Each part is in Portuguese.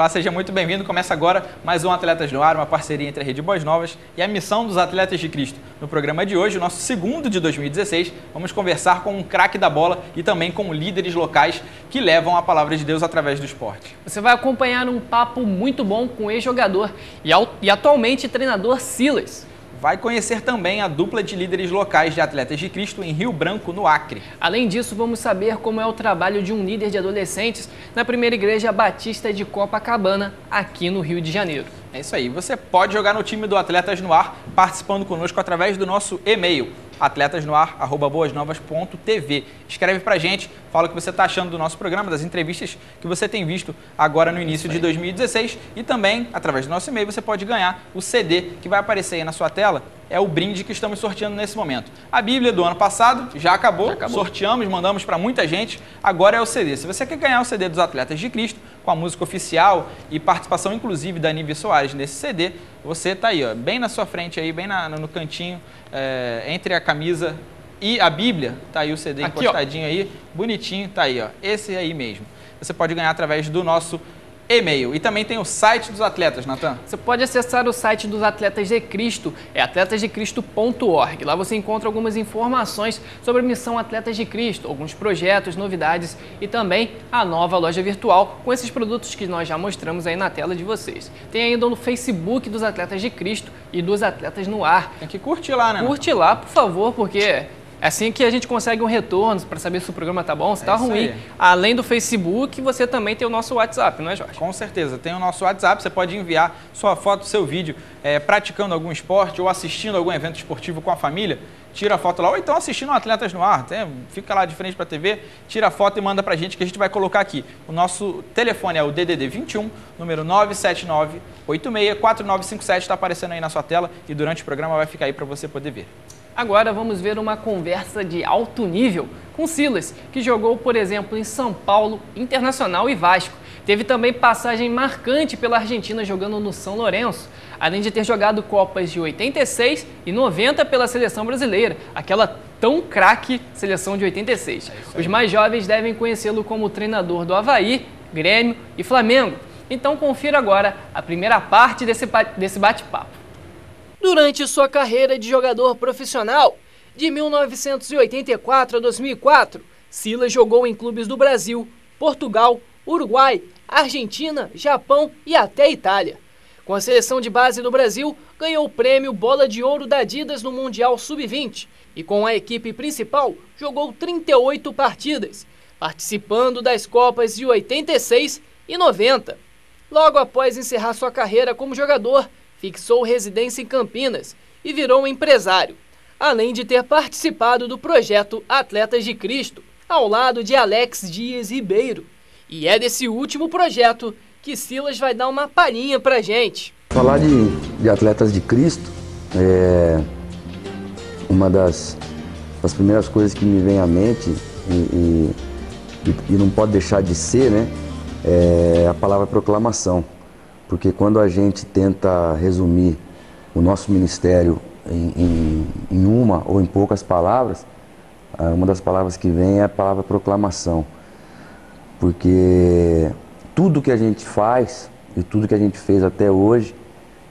Olá, seja muito bem-vindo. Começa agora mais um Atletas no Ar, uma parceria entre a Rede Boas Novas e a Missão dos Atletas de Cristo. No programa de hoje, o nosso segundo de 2016, vamos conversar com um craque da bola e também com líderes locais que levam a palavra de Deus através do esporte. Você vai acompanhar um papo muito bom com o ex-jogador e atualmente treinador Silas vai conhecer também a dupla de líderes locais de Atletas de Cristo em Rio Branco, no Acre. Além disso, vamos saber como é o trabalho de um líder de adolescentes na primeira igreja batista de Copacabana, aqui no Rio de Janeiro. É isso aí. Você pode jogar no time do Atletas no Ar participando conosco através do nosso e-mail atletasnoar@boasnovas.tv. Escreve pra gente, fala o que você está achando do nosso programa, das entrevistas que você tem visto agora no início de 2016 e também através do nosso e-mail você pode ganhar o CD que vai aparecer aí na sua tela é o brinde que estamos sorteando nesse momento. A Bíblia do ano passado já acabou, já acabou. sorteamos, mandamos para muita gente, agora é o CD. Se você quer ganhar o CD dos Atletas de Cristo, com a música oficial e participação inclusive da Nívia Soares nesse CD, você está aí, ó, bem na sua frente aí, bem na, no cantinho, é, entre a camisa e a Bíblia, tá aí o CD Aqui, encostadinho ó. aí, bonitinho, tá aí, ó, esse aí mesmo. Você pode ganhar através do nosso e-mail. E também tem o site dos atletas, Natan. Você pode acessar o site dos Atletas de Cristo, é atletasdecristo.org. Lá você encontra algumas informações sobre a missão Atletas de Cristo, alguns projetos, novidades e também a nova loja virtual com esses produtos que nós já mostramos aí na tela de vocês. Tem ainda no Facebook dos Atletas de Cristo e dos Atletas no Ar. Tem que curtir lá, né? Curte lá, por favor, porque é assim que a gente consegue um retorno para saber se o programa está bom, se está é ruim. Aí. Além do Facebook, você também tem o nosso WhatsApp, não é, Jorge? Com certeza. Tem o nosso WhatsApp, você pode enviar sua foto, seu vídeo é, praticando algum esporte ou assistindo algum evento esportivo com a família. Tira a foto lá, ou então assistindo Atletas no Ar, tem, fica lá de frente para a TV, tira a foto e manda para a gente que a gente vai colocar aqui. O nosso telefone é o DDD 21, número 979 864957, está aparecendo aí na sua tela e durante o programa vai ficar aí para você poder ver. Agora vamos ver uma conversa de alto nível com Silas, que jogou, por exemplo, em São Paulo, Internacional e Vasco. Teve também passagem marcante pela Argentina jogando no São Lourenço, além de ter jogado Copas de 86 e 90 pela seleção brasileira, aquela tão craque seleção de 86. É Os mais jovens devem conhecê-lo como treinador do Havaí, Grêmio e Flamengo. Então confira agora a primeira parte desse bate-papo. Durante sua carreira de jogador profissional, de 1984 a 2004, Silas jogou em clubes do Brasil, Portugal, Uruguai, Argentina, Japão e até Itália. Com a seleção de base do Brasil, ganhou o prêmio Bola de Ouro da Adidas no Mundial Sub-20 e com a equipe principal jogou 38 partidas, participando das Copas de 86 e 90. Logo após encerrar sua carreira como jogador, fixou residência em Campinas e virou empresário, além de ter participado do projeto Atletas de Cristo, ao lado de Alex Dias Ribeiro. E é desse último projeto que Silas vai dar uma palhinha pra gente. Falar de, de Atletas de Cristo é uma das, das primeiras coisas que me vem à mente e, e, e não pode deixar de ser, né? É a palavra proclamação porque quando a gente tenta resumir o nosso ministério em, em, em uma ou em poucas palavras, ah, uma das palavras que vem é a palavra proclamação. Porque tudo que a gente faz e tudo que a gente fez até hoje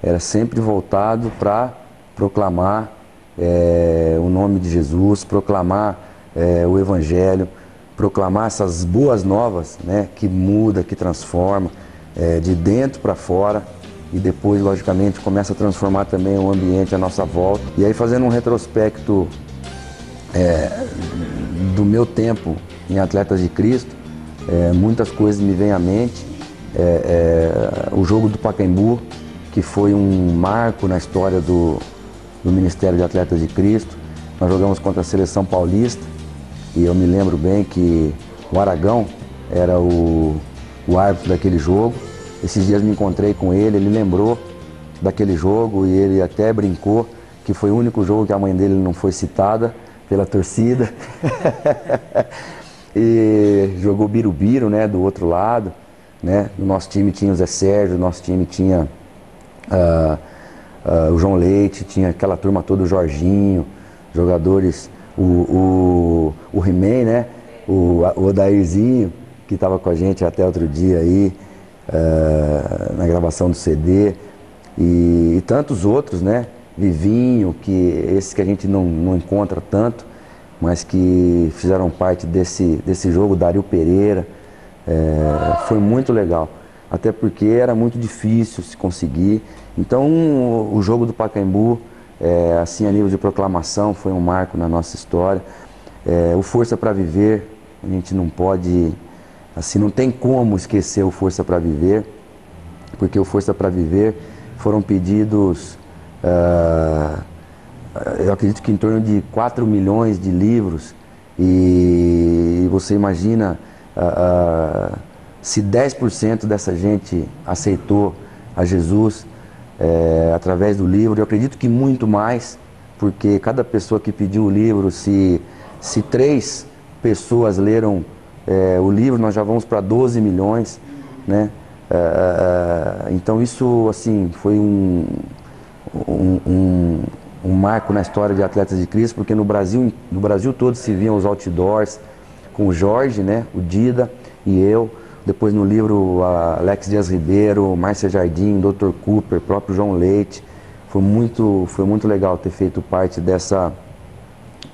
era sempre voltado para proclamar é, o nome de Jesus, proclamar é, o Evangelho, proclamar essas boas novas né, que muda, que transforma é, de dentro para fora e depois, logicamente, começa a transformar também o ambiente à nossa volta. E aí, fazendo um retrospecto é, do meu tempo em Atletas de Cristo, é, muitas coisas me vêm à mente. É, é, o jogo do Pacaembu, que foi um marco na história do, do Ministério de Atletas de Cristo. Nós jogamos contra a seleção paulista e eu me lembro bem que o Aragão era o, o árbitro daquele jogo. Esses dias me encontrei com ele, ele lembrou daquele jogo e ele até brincou que foi o único jogo que a mãe dele não foi citada pela torcida. e jogou Birubiru, né, do outro lado. Né? No nosso time tinha o Zé Sérgio, no nosso time tinha uh, uh, o João Leite, tinha aquela turma toda, o Jorginho, jogadores, o, o, o He-Man, né? o, o Odairzinho, que estava com a gente até outro dia aí. Uh, na gravação do CD e, e, tantos outros, né? Vivinho, que esses que a gente não, não encontra tanto, mas que fizeram parte desse, desse jogo, Dario Pereira, é, foi muito legal. Até porque era muito difícil se conseguir. Então o jogo do Pacaembu, é, assim a nível de proclamação, foi um marco na nossa história. É, o Força para Viver, a gente não pode, assim, não tem como esquecer o Força para Viver, porque o Força para Viver foram pedidos, uh, eu acredito que em torno de 4 milhões de livros, e você imagina uh, se 10% dessa gente aceitou a Jesus é, através do livro, eu acredito que muito mais, porque cada pessoa que pediu o livro, se, se três pessoas leram é, o livro, nós já vamos para 12 milhões, né? É, é, então isso assim foi um, um, um, um, marco na história de Atletas de Cristo, porque no Brasil, no Brasil todo se viam os outdoors com o Jorge, né, o Dida e eu. Depois no livro Alex Dias Ribeiro, Márcia Jardim, Dr. Cooper, próprio João Leite. Foi muito, foi muito legal ter feito parte dessa,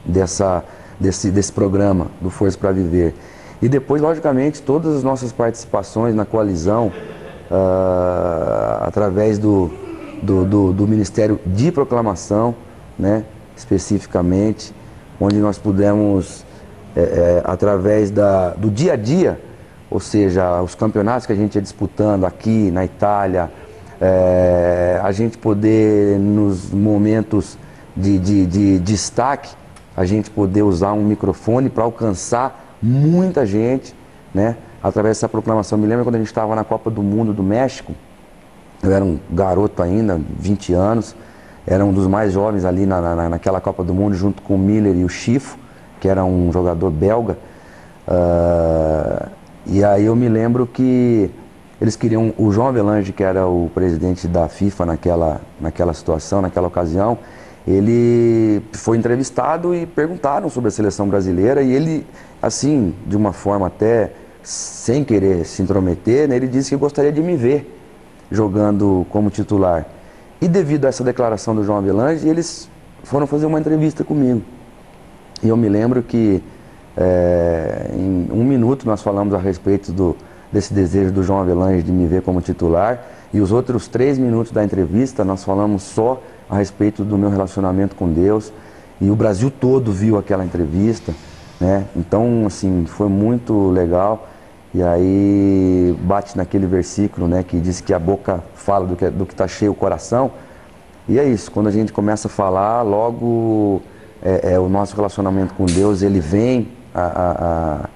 dessa, desse, desse programa do Força para Viver. E depois, logicamente, todas as nossas participações na coalizão, uh, através do, do, do, do, Ministério de Proclamação, né, especificamente, onde nós pudemos, é, é, através da, do dia a dia, ou seja, os campeonatos que a gente ia disputando aqui na Itália, é, a gente poder, nos momentos de, de, de destaque, a gente poder usar um microfone para alcançar muita gente, né? Através dessa proclamação. Me lembro quando a gente estava na Copa do Mundo do México, eu era um garoto ainda, 20 anos, era um dos mais jovens ali na, na, naquela Copa do Mundo, junto com o Miller e o Chifo, que era um jogador belga. Uh, e aí eu me lembro que eles queriam, o João Avelange, que era o presidente da FIFA naquela, naquela situação, naquela ocasião, ele foi entrevistado e perguntaram sobre a seleção brasileira e ele, assim, de uma forma até sem querer se intrometer, né, ele disse que gostaria de me ver jogando como titular. E devido a essa declaração do João Avelange, eles foram fazer uma entrevista comigo. E eu me lembro que é, em um minuto nós falamos a respeito do, desse desejo do João Avelange de me ver como titular. E os outros três minutos da entrevista nós falamos só a respeito do meu relacionamento com Deus. E o Brasil todo viu aquela entrevista, né? Então, assim, foi muito legal. E aí bate naquele versículo, né, que diz que a boca fala do que do que está cheio o coração. E é isso. Quando a gente começa a falar, logo é, é, o nosso relacionamento com Deus ele vem a, a, a,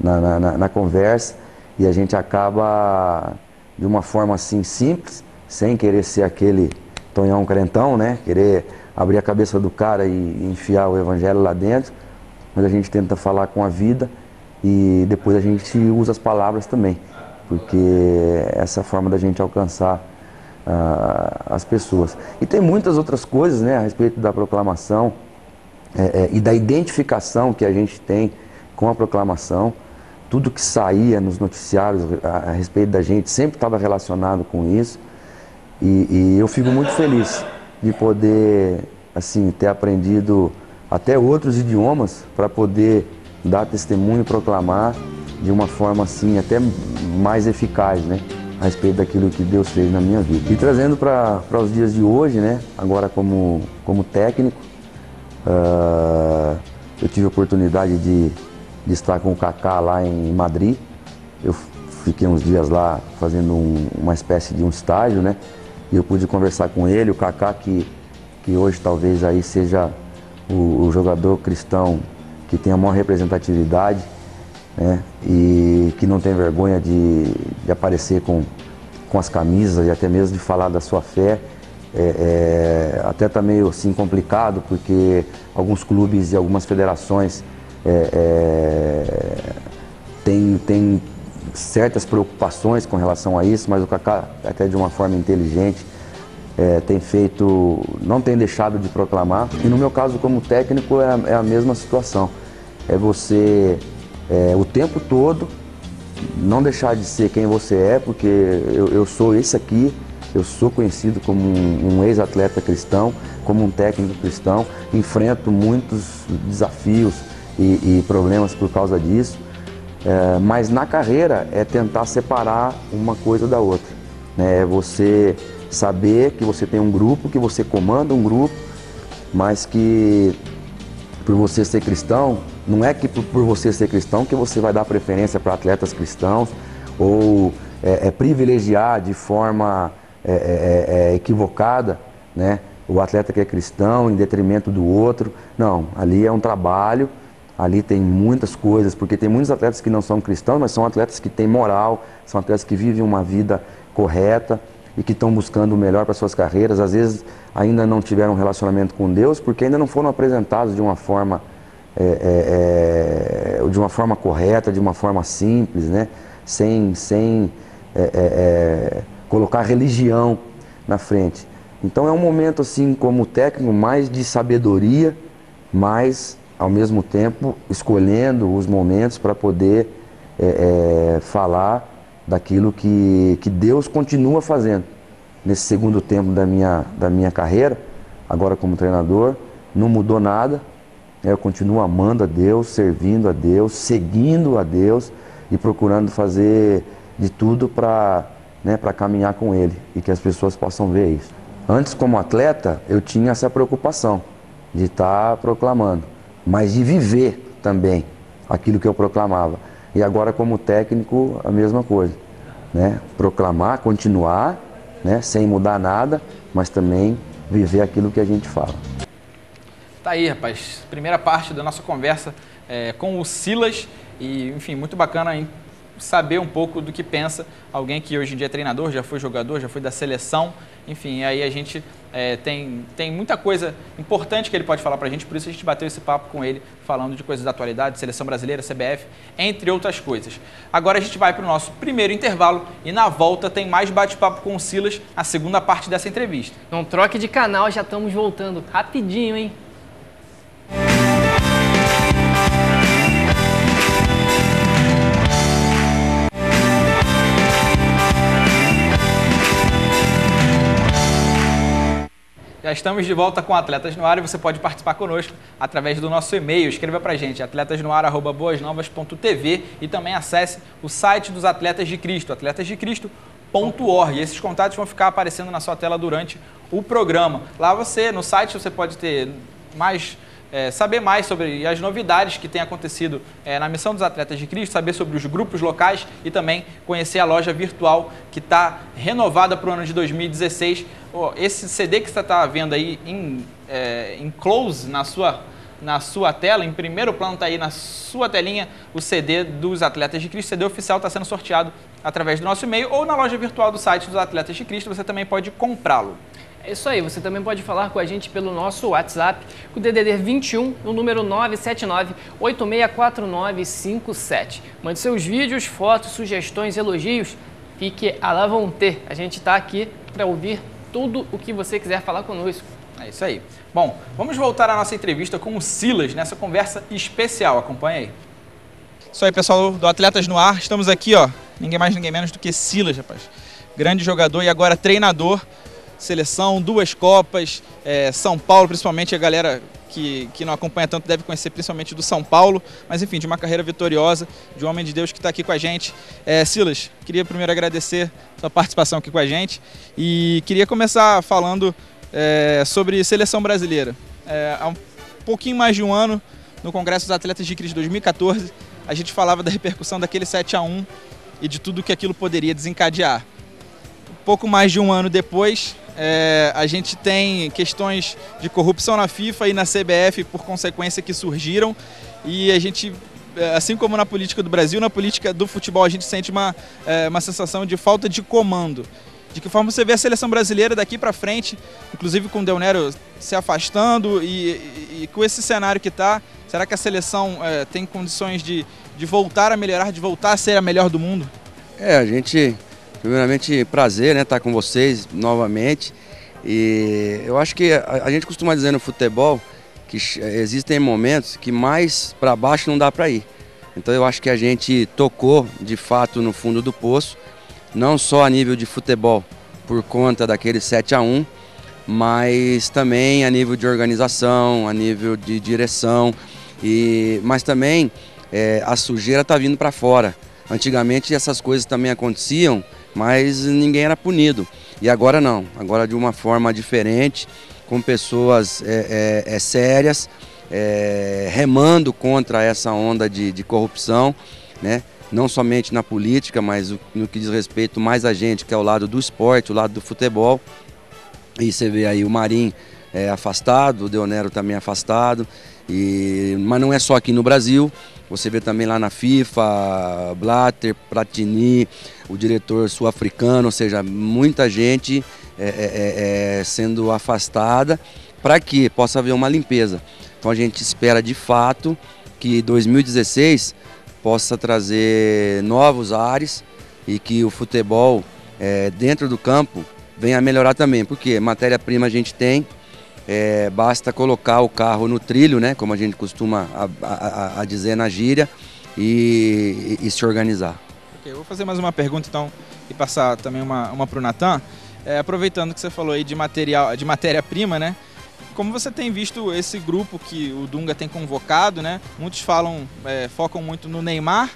na, na, na conversa e a gente acaba de uma forma assim simples, sem querer ser aquele Tonhão crentão, né? Querer abrir a cabeça do cara e enfiar o evangelho lá dentro. Mas a gente tenta falar com a vida e depois a gente usa as palavras também. Porque essa é forma da gente alcançar uh, as pessoas. E tem muitas outras coisas, né? A respeito da proclamação é, é, e da identificação que a gente tem com a proclamação. Tudo que saía nos noticiários a, a respeito da gente sempre estava relacionado com isso. E, e, eu fico muito feliz de poder assim ter aprendido até outros idiomas para poder dar testemunho e proclamar de uma forma assim até mais eficaz, né? A respeito daquilo que Deus fez na minha vida. E trazendo para os dias de hoje, né? Agora como, como técnico, uh, eu tive a oportunidade de, de estar com o Kaká lá em Madrid. Eu fiquei uns dias lá fazendo um, uma espécie de um estágio, né? E eu pude conversar com ele, o Kaká, que, que hoje talvez aí seja o, o jogador cristão que tem a maior representatividade, né? E que não tem vergonha de, de aparecer com, com as camisas e até mesmo de falar da sua fé. É, é, até está meio assim complicado porque alguns clubes e algumas federações é, é, têm, têm certas preocupações com relação a isso, mas o Kaká, até de uma forma inteligente, é, tem feito, não tem deixado de proclamar. E no meu caso, como técnico, é a, é a mesma situação. É você, é, o tempo todo, não deixar de ser quem você é, porque eu, eu sou esse aqui, eu sou conhecido como um, um ex-atleta cristão, como um técnico cristão, enfrento muitos desafios e, e problemas por causa disso, é, mas na carreira é tentar separar uma coisa da outra. Né? É você saber que você tem um grupo, que você comanda um grupo, mas que por você ser cristão, não é que por você ser cristão que você vai dar preferência para atletas cristãos ou é, é privilegiar de forma é, é, é, é, equivocada né, o atleta que é cristão em detrimento do outro. Não, ali é um trabalho, ali tem muitas coisas, porque tem muitos atletas que não são cristãos, mas são atletas que têm moral, são atletas que vivem uma vida correta e que estão buscando o melhor para suas carreiras. Às vezes ainda não tiveram um relacionamento com Deus porque ainda não foram apresentados de uma forma é, é, é de uma forma correta, de uma forma simples, né? sem, sem é, é, é, colocar religião na frente. Então é um momento assim como técnico mais de sabedoria, mas ao mesmo tempo escolhendo os momentos para poder falar daquilo que, que Deus continua fazendo nesse segundo tempo da minha, da minha carreira, agora como treinador, não mudou nada. Eu continuo amando a Deus, servindo a Deus, seguindo a Deus e procurando fazer de tudo para né, caminhar com Ele e que as pessoas possam ver isso. Antes, como atleta, eu tinha essa preocupação de estar tá proclamando, mas de viver também aquilo que eu proclamava. E agora, como técnico, a mesma coisa. Né? Proclamar, continuar, né? sem mudar nada, mas também viver aquilo que a gente fala. Tá aí, rapaz. Primeira parte da nossa conversa é, com o Silas. E, enfim, muito bacana hein? Saber um pouco do que pensa alguém que hoje em dia é treinador, já foi jogador, já foi da seleção. Enfim, aí a gente é, tem, tem muita coisa importante que ele pode falar para a gente, por isso a gente bateu esse papo com ele, falando de coisas da atualidade, seleção brasileira, CBF, entre outras coisas. Agora a gente vai para o nosso primeiro intervalo e na volta tem mais bate-papo com o Silas, a segunda parte dessa entrevista. Não troque de canal, já estamos voltando rapidinho, hein? Estamos de volta com Atletas no Ar e você pode participar conosco através do nosso e-mail. Escreva para a gente, atletasnoar.boasnovas.tv e também acesse o site dos Atletas de Cristo, atletasdecristo.org. Esses contatos vão ficar aparecendo na sua tela durante o programa. Lá você, no site, você pode ter mais é, saber mais sobre as novidades que têm acontecido é, na Missão dos Atletas de Cristo, saber sobre os grupos locais e também conhecer a loja virtual que está renovada para o ano de 2016. Oh, esse CD que você está vendo aí em, é, em close na sua, na sua tela, em primeiro plano está aí na sua telinha o CD dos Atletas de Cristo. O CD oficial está sendo sorteado através do nosso e-mail ou na loja virtual do site dos Atletas de Cristo. Você também pode comprá-lo. É isso aí, você também pode falar com a gente pelo nosso WhatsApp, com o DDD 21, no número 979-864957. Mande seus vídeos, fotos, sugestões, elogios, fique à la vontade. A gente está aqui para ouvir tudo o que você quiser falar conosco. É isso aí. Bom, vamos voltar à nossa entrevista com o Silas nessa conversa especial. Acompanha aí. Isso aí, pessoal do Atletas no Ar. Estamos aqui, ó, ninguém mais, ninguém menos do que Silas, rapaz. Grande jogador e agora treinador seleção, duas Copas, é, São Paulo, principalmente a galera que, que não acompanha tanto deve conhecer principalmente do São Paulo, mas enfim, de uma carreira vitoriosa, de um homem de Deus que está aqui com a gente. É, Silas, queria primeiro agradecer sua participação aqui com a gente e queria começar falando é, sobre seleção brasileira. É, há um pouquinho mais de um ano, no Congresso dos Atletas de Cris 2014, a gente falava da repercussão daquele 7 a 1 e de tudo que aquilo poderia desencadear. Pouco mais de um ano depois, é, a gente tem questões de corrupção na FIFA e na CBF, por consequência, que surgiram. E a gente, é, assim como na política do Brasil, na política do futebol, a gente sente uma, é, uma sensação de falta de comando. De que forma você vê a seleção brasileira daqui para frente, inclusive com o Del Nero se afastando e, e, e com esse cenário que está, será que a seleção é, tem condições de, de voltar a melhorar, de voltar a ser a melhor do mundo? É, a gente Primeiramente, prazer né, estar com vocês novamente. E eu acho que a, gente costuma dizer no futebol que existem momentos que mais para baixo não dá para ir. Então eu acho que a gente tocou de fato no fundo do poço, não só a nível de futebol, por conta daquele 7 a 1 mas também a nível de organização, a nível de direção, e, mas também é, a sujeira está vindo para fora. Antigamente essas coisas também aconteciam, mas ninguém era punido. E agora não, agora de uma forma diferente, com pessoas é, é, é sérias, é, remando contra essa onda de, de corrupção, né? não somente na política, mas no que diz respeito mais a gente, que é o lado do esporte, o lado do futebol. E você vê aí o Marim é, afastado, o Deonero também afastado, e, mas não é só aqui no Brasil, você vê também lá na FIFA, Blatter, Platini, o diretor sul-africano, ou seja, muita gente é, é, é, é sendo afastada para que possa haver uma limpeza. Então a gente espera de fato que 2016 possa trazer novos ares e que o futebol é, dentro do campo venha a melhorar também, porque matéria-prima a gente tem, é, basta colocar o carro no trilho, né, como a gente costuma a, a, a dizer na gíria, e, e, e se organizar. Eu vou fazer mais uma pergunta então e passar também uma, uma para o Natan. É, aproveitando que você falou aí de material, de matéria-prima, né? Como você tem visto esse grupo que o Dunga tem convocado, né? Muitos falam, é, focam muito no Neymar,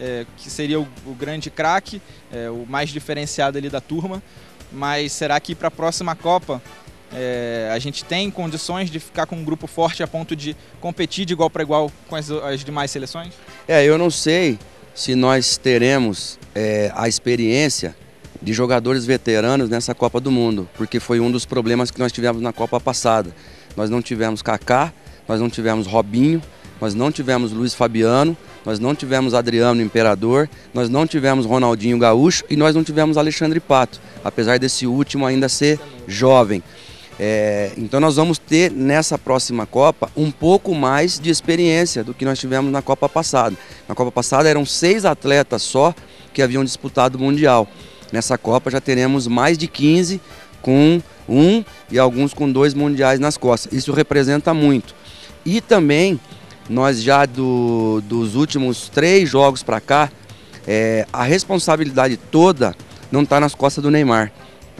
é, que seria o, o grande craque, é, o mais diferenciado ali da turma. Mas será que para a próxima Copa é, a gente tem condições de ficar com um grupo forte a ponto de competir de igual para igual com as, as, demais seleções? É, eu não sei se nós teremos é, a experiência de jogadores veteranos nessa Copa do Mundo, porque foi um dos problemas que nós tivemos na Copa passada. Nós não tivemos Kaká, nós não tivemos Robinho, nós não tivemos Luiz Fabiano, nós não tivemos Adriano Imperador, nós não tivemos Ronaldinho Gaúcho e nós não tivemos Alexandre Pato, apesar desse último ainda ser jovem. É, então nós vamos ter nessa próxima Copa um pouco mais de experiência do que nós tivemos na Copa passada. Na Copa passada eram seis atletas só que haviam disputado o Mundial. Nessa Copa já teremos mais de 15 com um e alguns com dois mundiais nas costas. Isso representa muito. E também, nós já do, dos últimos três jogos para cá, é, a responsabilidade toda não está nas costas do Neymar.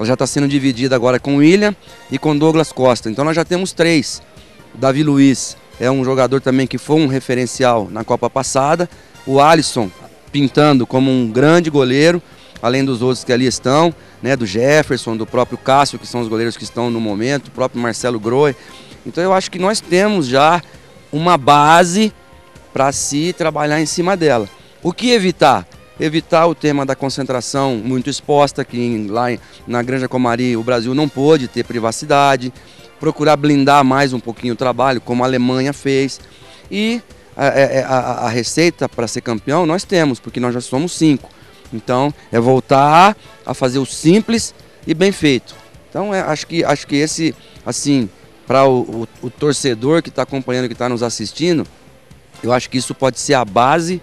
Ela já está sendo dividida agora com o William e com Douglas Costa. Então nós já temos três. O Davi Luiz é um jogador também que foi um referencial na Copa passada. O Alisson pintando como um grande goleiro além dos outros que ali estão, né, do Jefferson, do próprio Cássio, que são os goleiros que estão no momento, o próprio Marcelo Groi. Então eu acho que nós temos já uma base para se trabalhar em cima dela. O que evitar? Evitar o tema da concentração muito exposta, que lá na Granja Comari o Brasil não pôde ter privacidade, procurar blindar mais um pouquinho o trabalho, como a Alemanha fez. E a, a, a, a receita para ser campeão nós temos, porque nós já somos cinco. Então, é voltar a fazer o simples e bem feito. Então, é, acho, que, acho que esse, assim, para o, o, o, torcedor que está acompanhando, que está nos assistindo, eu acho que isso pode ser a base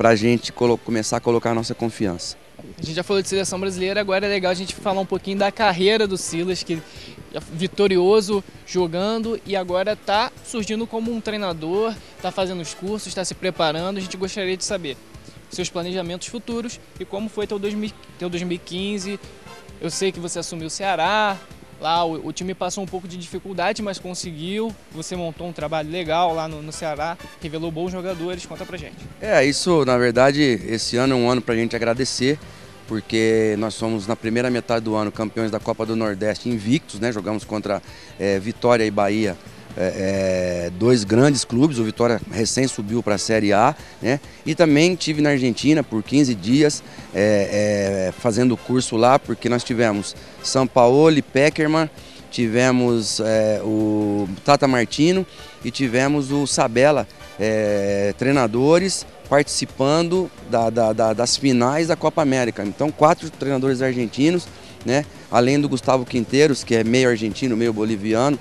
para a gente começar a colocar a nossa confiança. A gente já falou de seleção brasileira, agora é legal a gente falar um pouquinho da carreira do Silas, que é vitorioso jogando e agora está surgindo como um treinador, está fazendo os cursos, está se preparando. A gente gostaria de saber seus planejamentos futuros e como foi teu, 2000, teu 2015. Eu sei que você assumiu o Ceará, lá o, o, time passou um pouco de dificuldade, mas conseguiu. Você montou um trabalho legal lá no, no, Ceará, revelou bons jogadores. Conta pra gente. É, isso na verdade, esse ano é um ano pra gente agradecer, porque nós somos na primeira metade do ano campeões da Copa do Nordeste invictos, né? Jogamos contra é, Vitória e Bahia é, é, dois grandes clubes, o Vitória recém subiu para a Série A, né? E também tive na Argentina por 15 dias é, é, fazendo curso lá, porque nós tivemos São Paulo Peckerman, tivemos é, o Tata Martino e tivemos o Sabela, é, treinadores participando da, da, da, das finais da Copa América. Então, quatro treinadores argentinos, né? além do Gustavo Quinteiros, que é meio argentino, meio boliviano,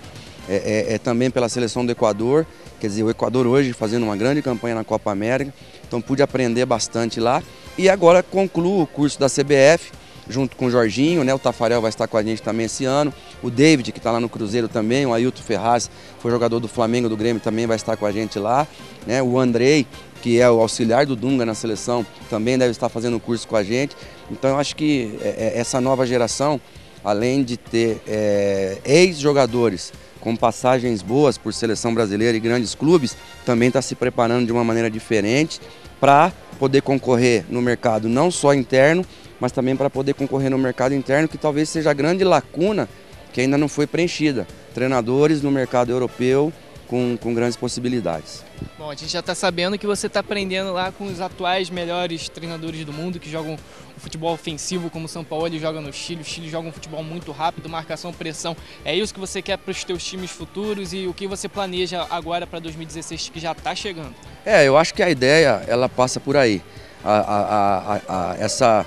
é, é, é, também pela seleção do Equador. Quer dizer, o Equador hoje fazendo uma grande campanha na Copa América, então pude aprender bastante lá. E agora concluo o curso da CBF, junto com o Jorginho, né? O Tafarel vai estar com a gente também esse ano. O David, que está lá no Cruzeiro também, o Ailton Ferraz, foi jogador do Flamengo, do Grêmio, também vai estar com a gente lá. Né? O Andrei, que é o auxiliar do Dunga na seleção, também deve estar fazendo curso com a gente. Então eu acho que é, é, essa nova geração, além de ter é, ex-jogadores com passagens boas por seleção brasileira e grandes clubes, também está se preparando de uma maneira diferente para poder concorrer no mercado não só interno, mas também para poder concorrer no mercado interno, que talvez seja a grande lacuna que ainda não foi preenchida. Treinadores no mercado europeu com, com grandes possibilidades. Bom, a gente já está sabendo que você está aprendendo lá com os atuais melhores treinadores do mundo que jogam um futebol ofensivo como o São Paulo joga no Chile. O Chile joga um futebol muito rápido, marcação, pressão. É isso que você quer para os seus times futuros e o que você planeja agora para 2016 que já está chegando? É, eu acho que a ideia ela passa por aí. A, a, a, essa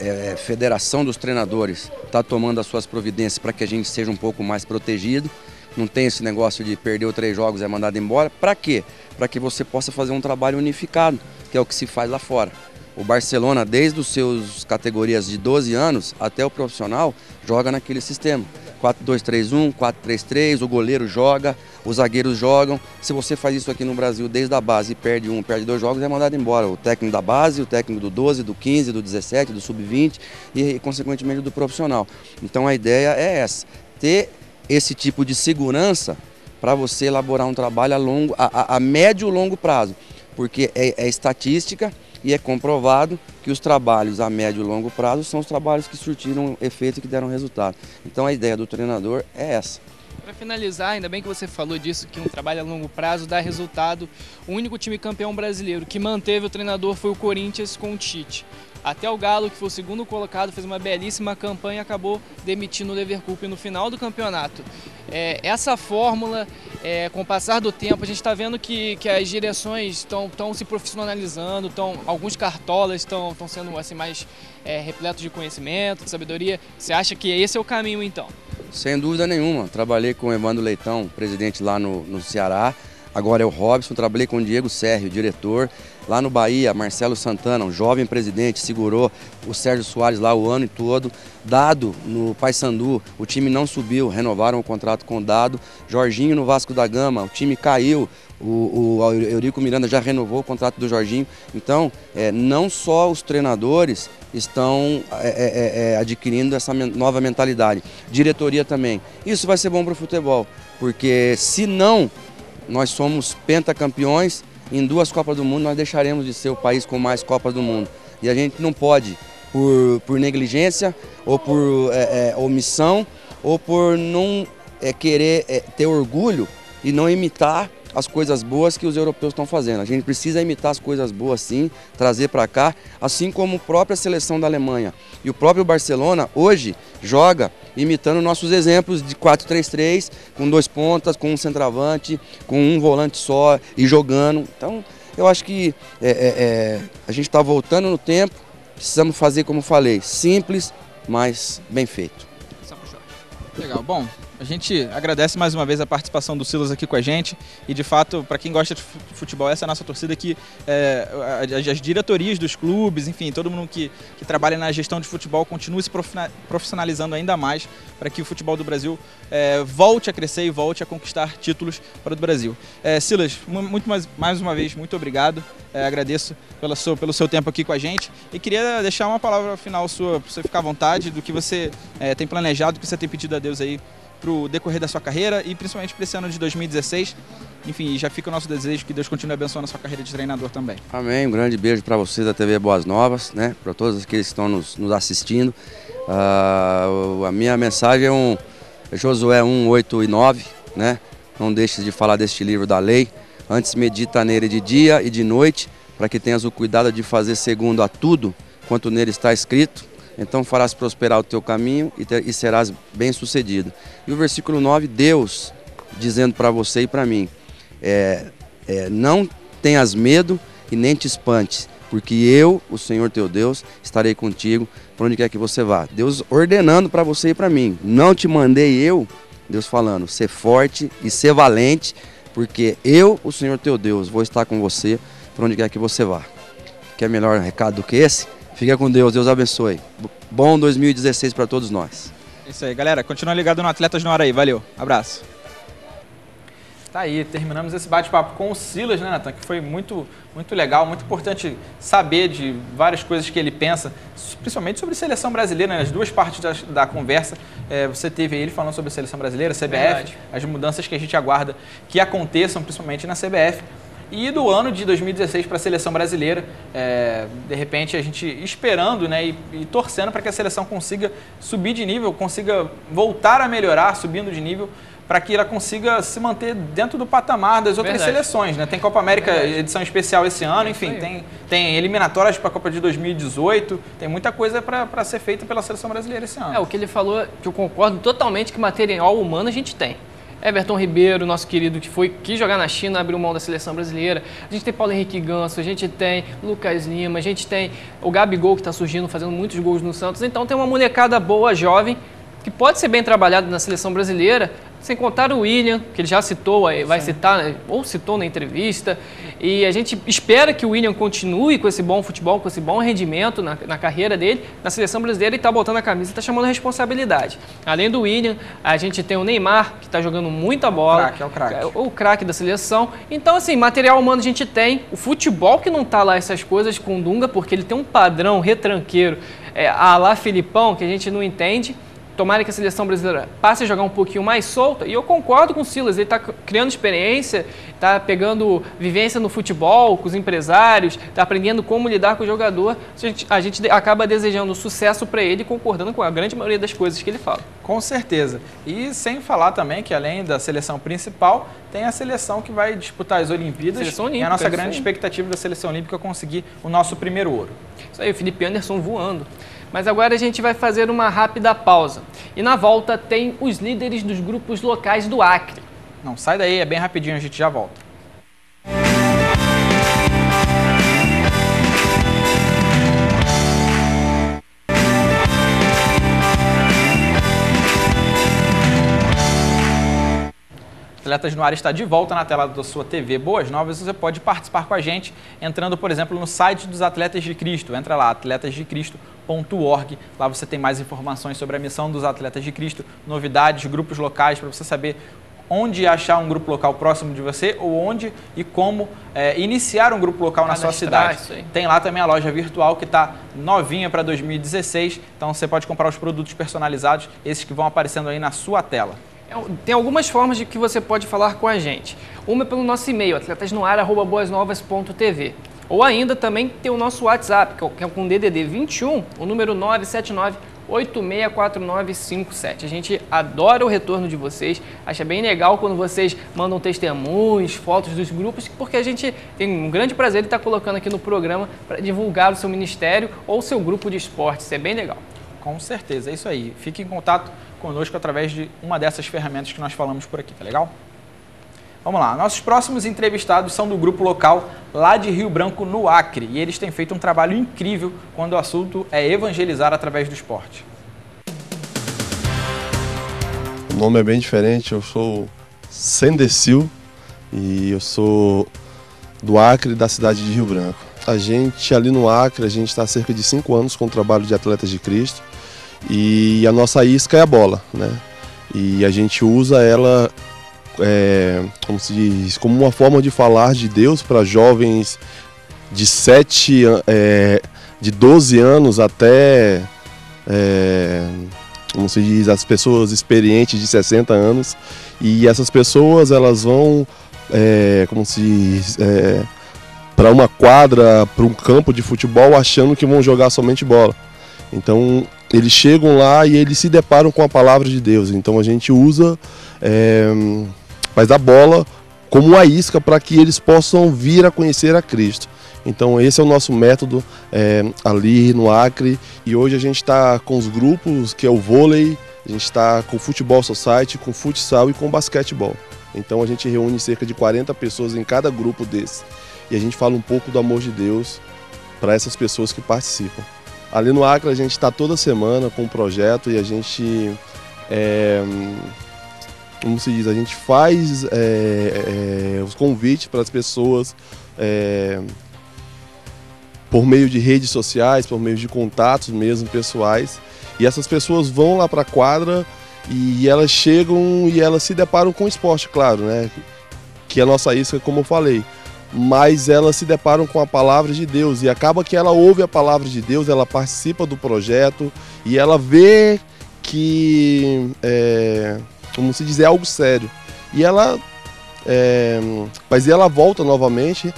é, federação dos treinadores está tomando as suas providências para que a gente seja um pouco mais protegido não tem esse negócio de perder os três jogos é mandado embora. Para quê? Para que você possa fazer um trabalho unificado, que é o que se faz lá fora. O Barcelona, desde os seus categorias de 12 anos até o profissional, joga naquele sistema. 4-2-3-1, 4-3-3, o goleiro joga, os zagueiros jogam. Se você faz isso aqui no Brasil desde a base e perde um, perde dois jogos, é mandado embora. O técnico da base, o técnico do 12, do 15, do 17, do sub-20 e, consequentemente, do profissional. Então a ideia é essa, ter esse tipo de segurança para você elaborar um trabalho a, longo, a, a, médio e longo prazo, porque é, é, estatística e é comprovado que os trabalhos a médio e longo prazo são os trabalhos que surtiram efeito e que deram resultado. Então a ideia do treinador é essa. Para finalizar, ainda bem que você falou disso, que um trabalho a longo prazo dá resultado. O único time campeão brasileiro que manteve o treinador foi o Corinthians com o Tite. Até o Galo, que foi o segundo colocado, fez uma belíssima campanha e acabou demitindo o Leverkusen no final do campeonato. É, essa fórmula, é, com o passar do tempo, a gente está vendo que, que as direções estão se profissionalizando, tão, alguns cartolas estão sendo assim, mais é, repletos de conhecimento, de sabedoria. Você acha que esse é o caminho então? Sem dúvida nenhuma. Trabalhei com o Evandro Leitão, presidente lá no, no Ceará. Agora é o Robson, trabalhei com o Diego Sérgio, diretor. Lá no Bahia, Marcelo Santana, um jovem presidente, segurou o Sérgio Soares lá o ano todo. Dado no Paysandu, o time não subiu, renovaram o contrato com o Dado. Jorginho no Vasco da Gama, o time caiu. O, o Eurico Miranda já renovou o contrato do Jorginho. Então, é, não só os treinadores estão é, é, é, é adquirindo essa nova mentalidade, diretoria também. Isso vai ser bom para o futebol, porque se não nós somos pentacampeões, em duas Copas do Mundo nós deixaremos de ser o país com mais Copas do Mundo. E a gente não pode, por, por negligência, ou por é, é, omissão, ou por não é, querer é, ter orgulho e não imitar as coisas boas que os europeus estão fazendo. A gente precisa imitar as coisas boas sim, trazer para cá, assim como a própria seleção da Alemanha. E o próprio Barcelona hoje joga imitando nossos exemplos de 4-3-3, com dois pontas, com um centroavante, com um volante só e jogando. Então, eu acho que é, é, é, a gente está voltando no tempo, precisamos fazer, como falei, simples, mas bem feito. Legal, bom, a gente agradece mais uma vez a participação do Silas aqui com a gente e de fato, para quem gosta de futebol, essa é a nossa torcida que é, as diretorias dos clubes, enfim, todo mundo que, que trabalha na gestão de futebol continue se profissionalizando ainda mais para que o futebol do Brasil é, volte a crescer e volte a conquistar títulos para o Brasil. É, Silas, muito mais, mais uma vez, muito obrigado. É, agradeço pela sua, pelo seu tempo aqui com a gente e queria deixar uma palavra final sua para você ficar à vontade do que você é, tem planejado, do que você tem pedido a Deus aí para o decorrer da sua carreira e principalmente para esse ano de 2016. Enfim, já fica o nosso desejo que Deus continue abençoando a sua carreira de treinador também. Amém. Um grande beijo para vocês da TV Boas Novas, né? Para todos aqueles que estão nos, nos assistindo. Uh, a minha mensagem é um é Josué 1, 8 e 9, né? Não deixes de falar deste livro da lei. Antes medita nele de dia e de noite, para que tenhas o cuidado de fazer segundo a tudo quanto nele está escrito então farás prosperar o teu caminho e, ter, e serás bem sucedido. E o versículo 9, Deus dizendo para você e para mim, é, é, não tenhas medo e nem te espantes, porque eu, o Senhor teu Deus, estarei contigo para onde quer que você vá. Deus ordenando para você e para mim, não te mandei eu, Deus falando, ser forte e ser valente, porque eu, o Senhor teu Deus, vou estar com você para onde quer que você vá. Quer melhor recado do que esse? Fica com Deus, Deus abençoe. Bom 2016 para todos nós. Isso aí, galera. Continua ligado no Atletas na Hora aí. Valeu. Abraço. Tá aí, terminamos esse bate-papo com o Silas, né, Nathan? Que foi muito, muito legal, muito importante saber de várias coisas que ele pensa, principalmente sobre seleção brasileira, né? as duas partes da, da conversa. É, você teve ele falando sobre a seleção brasileira, CBF, Verdade. as mudanças que a gente aguarda que aconteçam, principalmente na CBF. E do ano de 2016 para a seleção brasileira, é, de repente a gente esperando né, e, e torcendo para que a seleção consiga subir de nível, consiga voltar a melhorar, subindo de nível para que ela consiga se manter dentro do patamar das outras Verdade. seleções. Né? Tem Copa América Verdade. edição especial esse ano, é enfim, tem, tem eliminatórias para a Copa de 2018, tem muita coisa para ser feita pela seleção brasileira esse ano. É, o que ele falou, que eu concordo totalmente que material humano a gente tem. Everton Ribeiro, nosso querido, que foi quis jogar na China, abriu mão da seleção brasileira. A gente tem Paulo Henrique Ganso, a gente tem Lucas Lima, a gente tem o Gabigol que está surgindo, fazendo muitos gols no Santos. Então tem uma molecada boa, jovem, que pode ser bem trabalhado na seleção brasileira, sem contar o William, que ele já citou, vai Sim. citar, ou citou na entrevista. E a gente espera que o William continue com esse bom futebol, com esse bom rendimento na, na carreira dele. Na seleção brasileira, ele está botando a camisa e está chamando a responsabilidade. Além do William, a gente tem o Neymar, que está jogando muita bola. Crack, é o craque. É o craque da seleção. Então, assim, material humano a gente tem. O futebol que não está lá essas coisas com o Dunga, porque ele tem um padrão retranqueiro, é, a lá Filipão, que a gente não entende. Tomara que a seleção brasileira passe a jogar um pouquinho mais solta. E eu concordo com o Silas, ele está criando experiência, está pegando vivência no futebol, com os empresários, está aprendendo como lidar com o jogador. A gente, a gente acaba desejando sucesso para ele, concordando com a grande maioria das coisas que ele fala. Com certeza. E sem falar também que além da seleção principal, tem a seleção que vai disputar as Olimpíadas. Seleção Olímpica, e a nossa grande expectativa da seleção olímpica é conseguir o nosso primeiro ouro. Isso aí, o Felipe Anderson voando. Mas agora a gente vai fazer uma rápida pausa. E na volta tem os líderes dos grupos locais do Acre. Não, sai daí, é bem rapidinho, a gente já volta. Atletas no Ar está de volta na tela da sua TV Boas Novas. Você pode participar com a gente entrando, por exemplo, no site dos Atletas de Cristo. Entra lá, atletasdecristo.org. Lá você tem mais informações sobre a missão dos Atletas de Cristo, novidades, grupos locais, para você saber onde achar um grupo local próximo de você ou onde e como é, iniciar um grupo local na sua cidade. Tem lá também a loja virtual que está novinha para 2016, então você pode comprar os produtos personalizados, esses que vão aparecendo aí na sua tela. É tem algumas formas de que você pode falar com a gente. Uma é pelo nosso e-mail, atletasnoar.boasnovas.tv. Ou ainda também tem o nosso WhatsApp, que é com DDD 21, o número 979 864957. A gente adora o retorno de vocês, acha bem legal quando vocês mandam testemunhos, fotos dos grupos, porque a gente tem um grande prazer de estar colocando aqui no programa para divulgar o seu ministério ou o seu grupo de esporte. Isso é bem legal. Com certeza, é isso aí. Fique em contato conosco através de uma dessas ferramentas que nós falamos por aqui, tá legal? Vamos lá, nossos próximos entrevistados são do grupo local lá de Rio Branco, no Acre, e eles têm feito um trabalho incrível quando o assunto é evangelizar através do esporte. O nome é bem diferente, eu sou Sendecil e eu sou do Acre, da cidade de Rio Branco. A gente ali no Acre, a gente está há cerca de cinco anos com o trabalho de Atletas de Cristo e a nossa isca é a bola, né? E a gente usa ela, é, como se diz, como uma forma de falar de Deus para jovens de 7, é, de 12 anos até, é, como se diz, as pessoas experientes de 60 anos. E essas pessoas, elas vão, é, como se diz, é, para uma quadra, para um campo de futebol, achando que vão jogar somente bola. Então eles chegam lá e eles se deparam com a palavra de Deus. Então a gente usa, é, faz a bola como a isca para que eles possam vir a conhecer a Cristo. Então esse é o nosso método é, ali no Acre e hoje a gente está com os grupos que é o vôlei, a gente está com o futebol society, com futsal e com basquetebol. Então a gente reúne cerca de 40 pessoas em cada grupo desse e a gente fala um pouco do amor de Deus para essas pessoas que participam. Ali no Acre a gente está toda semana com um projeto e a gente, é, como se diz, a gente faz é, é, os convites para as pessoas é, por meio de redes sociais, por meio de contatos mesmo pessoais. E essas pessoas vão lá para a quadra e elas chegam e elas se deparam com o esporte, claro, né? que é a nossa isca, como eu falei. Mas elas se deparam com a palavra de Deus e acaba que ela ouve a palavra de Deus, ela participa do projeto e ela vê que, é, como se dizer, é algo sério. E ela, é, mas ela volta novamente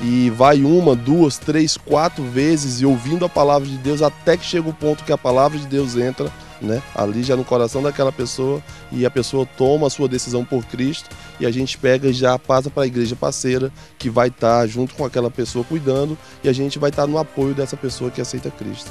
e vai uma, duas, três, quatro vezes e ouvindo a palavra de Deus até que chega o ponto que a palavra de Deus entra, né, ali já no coração daquela pessoa e a pessoa toma a sua decisão por Cristo e a gente pega e já passa para a igreja parceira que vai estar tá junto com aquela pessoa cuidando e a gente vai estar tá no apoio dessa pessoa que aceita Cristo.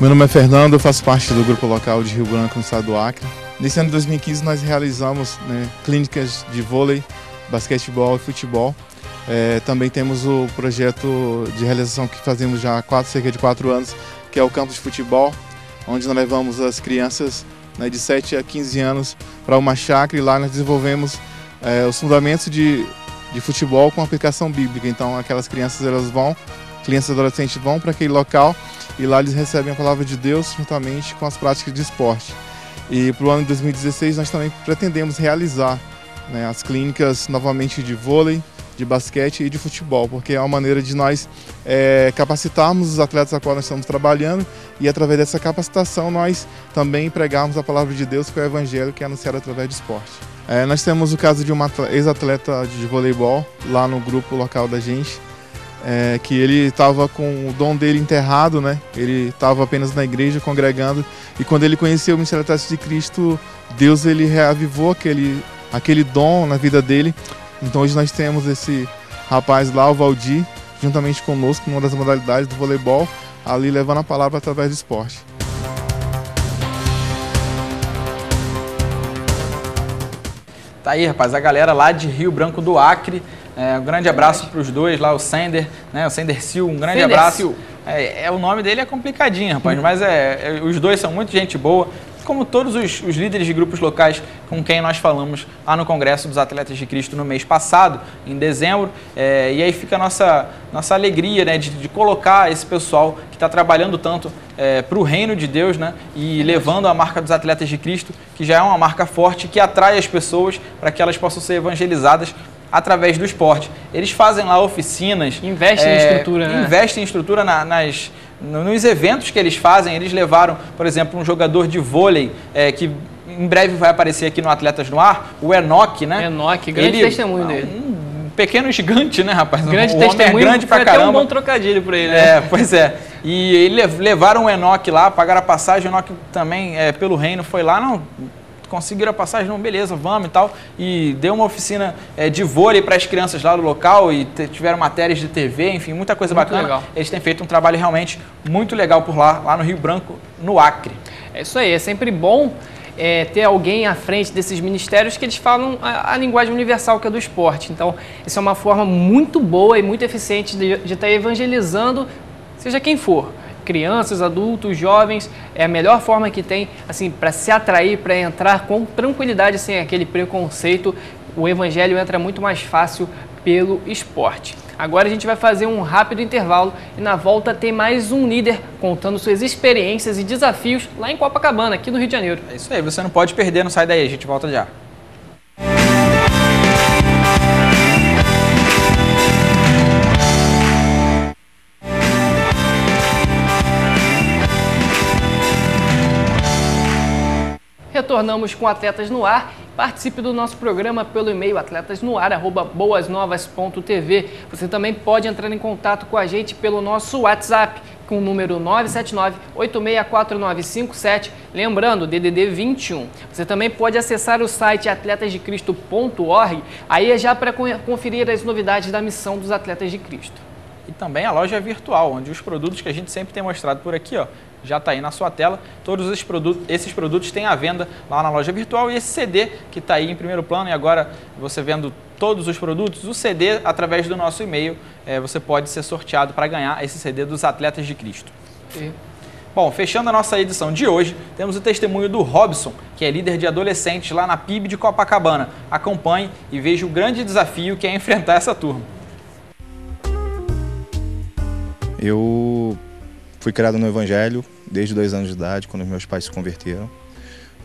Meu nome é Fernando, eu faço parte do grupo local de Rio Branco, no estado do Acre. Nesse ano de 2015 nós realizamos né, clínicas de vôlei, basquetebol e futebol. É, também temos o projeto de realização que fazemos já há quatro, cerca de quatro anos, que é o campo de futebol, onde nós levamos as crianças né, de 7 a 15 anos para uma chácara e lá nós desenvolvemos é, os fundamentos de, de futebol com aplicação bíblica. Então aquelas crianças elas vão, crianças e adolescentes vão para aquele local e lá eles recebem a palavra de Deus juntamente com as práticas de esporte. E para o ano de 2016 nós também pretendemos realizar né, as clínicas novamente de vôlei, de basquete e de futebol, porque é uma maneira de nós é, capacitarmos os atletas a qual nós estamos trabalhando e através dessa capacitação nós também pregarmos a palavra de Deus, que é o evangelho que é anunciado através do esporte. É, nós temos o caso de uma ex-atleta de voleibol lá no grupo local da gente, é, que ele estava com o dom dele enterrado, né? Ele estava apenas na igreja congregando e quando ele conheceu o ministério de Cristo, Deus ele reavivou aquele aquele dom na vida dele. Então hoje nós temos esse rapaz lá, o Valdir, juntamente conosco, numa das modalidades do voleibol, ali levando a palavra através do esporte. Tá aí, rapaz, a galera lá de Rio Branco do Acre é, um grande abraço para os dois lá, o Sender, né? O Sender Sil, um grande Sender abraço. É, é, o nome dele é complicadinho, rapaz, mas é, é, os dois são muito gente boa como todos os, os, líderes de grupos locais com quem nós falamos lá no Congresso dos Atletas de Cristo no mês passado, em dezembro. É, e aí fica a nossa, nossa alegria né, de, de colocar esse pessoal que está trabalhando tanto é, para o reino de Deus né, e levando a marca dos Atletas de Cristo, que já é uma marca forte, que atrai as pessoas para que elas possam ser evangelizadas através do esporte. Eles fazem lá oficinas. Investem é, em estrutura, né? Investem em estrutura na, nas, nos eventos que eles fazem. Eles levaram, por exemplo, um jogador de vôlei é, que em breve vai aparecer aqui no Atletas no Ar, o Enoch, né? Enoch, grande ele, testemunho dele. Um pequeno gigante, né, rapaz? Grande o testemunho, é grande pra caramba. até um bom trocadilho para ele, né? É, pois é. E eles levaram o Enoch lá, pagaram a passagem, o Enoch também, é, pelo reino, foi lá, não conseguiram a passagem, não, beleza, vamos e tal. E deu uma oficina é, de vôlei para as crianças lá do local e tiveram matérias de TV, enfim, muita coisa muito bacana. Legal. Eles têm feito um trabalho realmente muito legal por lá, lá no Rio Branco, no Acre. É isso aí, é sempre bom é, ter alguém à frente desses ministérios que eles falam a, a, linguagem universal que é do esporte. Então, isso é uma forma muito boa e muito eficiente de, de estar evangelizando, seja quem for crianças, adultos, jovens, é a melhor forma que tem assim para se atrair, para entrar com tranquilidade sem aquele preconceito. O evangelho entra muito mais fácil pelo esporte. Agora a gente vai fazer um rápido intervalo e na volta tem mais um líder contando suas experiências e desafios lá em Copacabana, aqui no Rio de Janeiro. É isso aí, você não pode perder, não sai daí, a gente volta já. Retornamos com Atletas no Ar. Participe do nosso programa pelo e-mail atletasnoar@boasnovas.tv. Você também pode entrar em contato com a gente pelo nosso WhatsApp com o número 979-864957, lembrando, DDD 21. Você também pode acessar o site atletasdecristo.org, aí é já para conferir as novidades da missão dos Atletas de Cristo. e também a loja virtual, onde os produtos que a gente sempre tem mostrado por aqui, ó, já está aí na sua tela. Todos esses produtos, esses produtos têm à venda lá na loja virtual e esse CD que está aí em primeiro plano e agora você vendo todos os produtos, o CD através do nosso e-mail, é, você pode ser sorteado para ganhar esse CD dos Atletas de Cristo. E... Bom, fechando a nossa edição de hoje, temos o testemunho do Robson, que é líder de adolescentes lá na PIB de Copacabana. Acompanhe e veja o grande desafio que é enfrentar essa turma. Eu fui criado no Evangelho desde dois anos de idade, quando meus pais se converteram.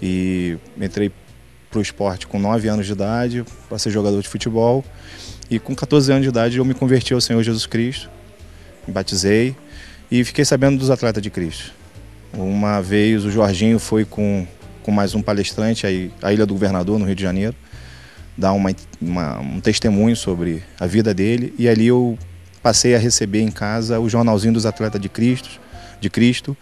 E entrei para o esporte com 9 anos de idade, para ser jogador de futebol. E com 14 anos de idade eu me converti ao Senhor Jesus Cristo, me batizei e fiquei sabendo dos atletas de Cristo. Uma vez o Jorginho foi com, com mais um palestrante à Ilha do Governador, no Rio de Janeiro, dar uma, uma, um testemunho sobre a vida dele e ali eu passei a receber em casa o jornalzinho dos atletas de Cristo, de Cristo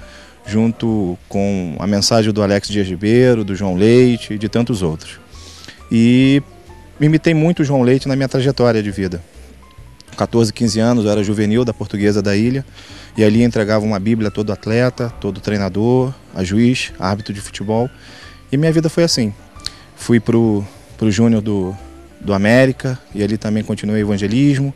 junto com a mensagem do Alex Dias Ribeiro, do João Leite e de tantos outros. E imitei muito o João Leite na minha trajetória de vida. 14, 15 anos, eu era juvenil da Portuguesa da Ilha e ali entregava uma Bíblia a todo atleta, todo treinador, a juiz, árbitro de futebol. E minha vida foi assim. Fui para o Júnior do, do América e ali também continuei evangelismo,